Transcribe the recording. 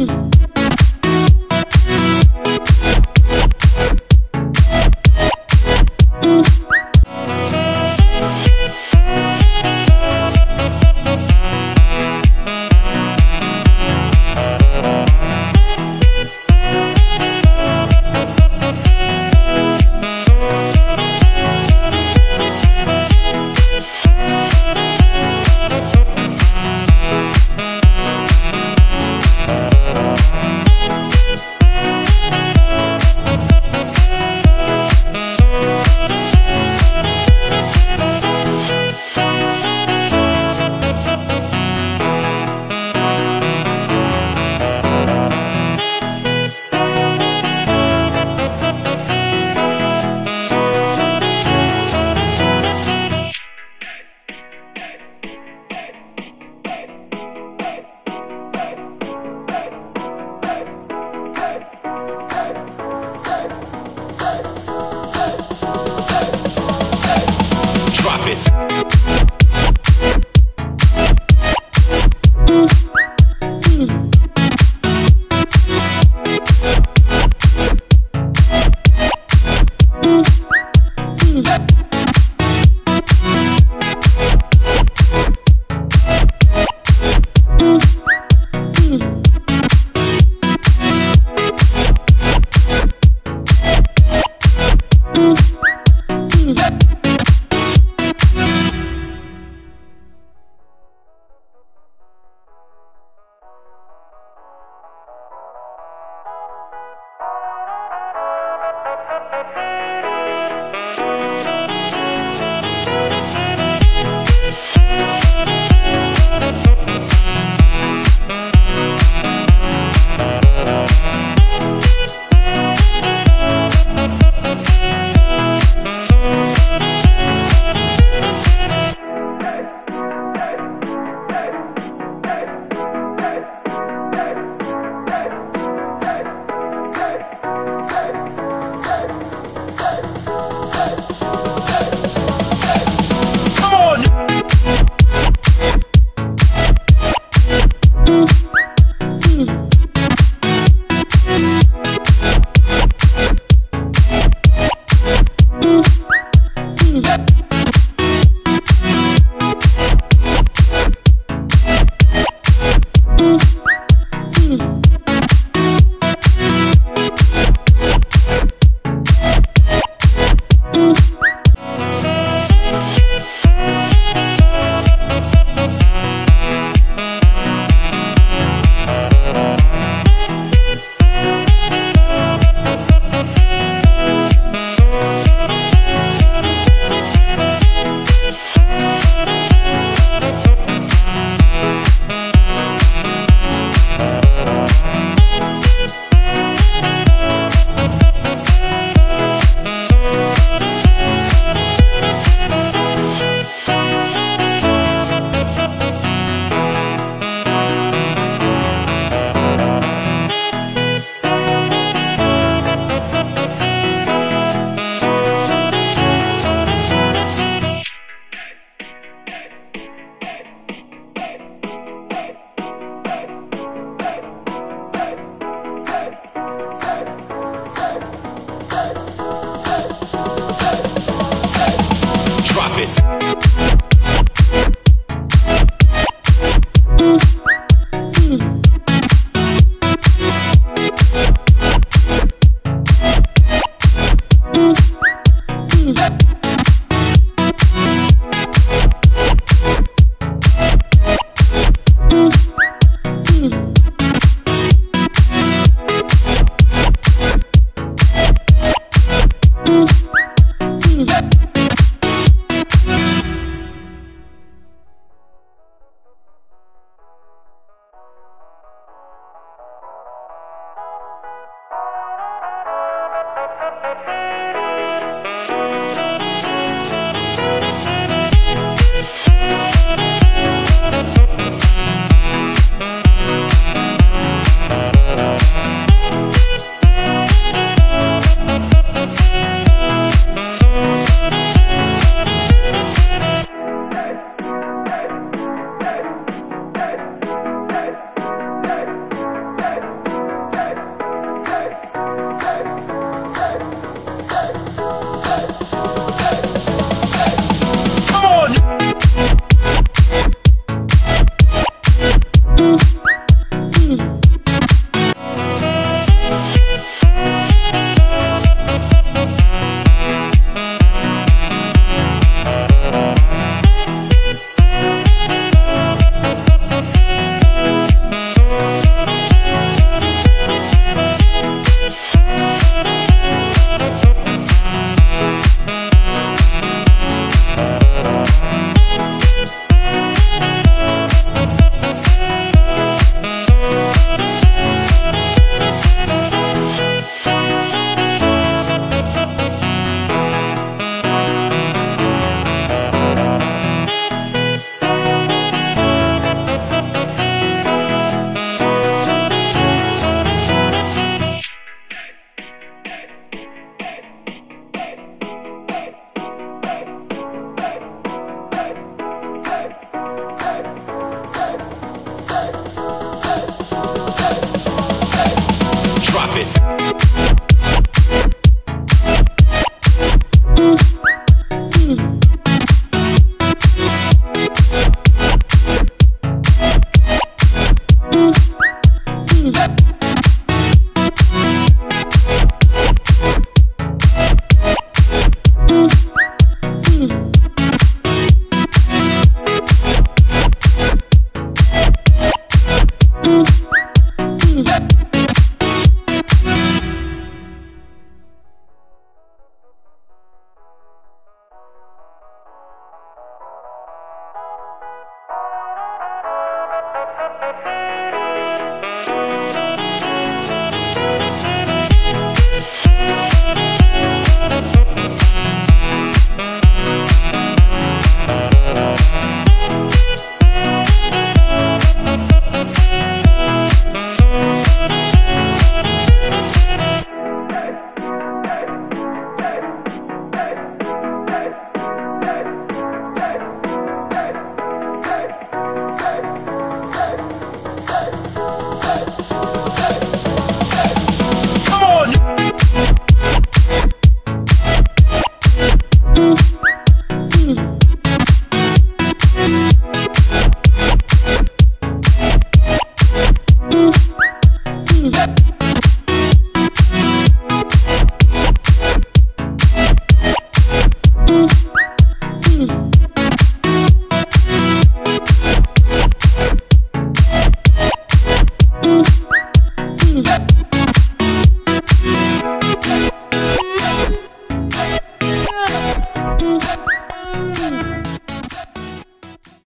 Ooh.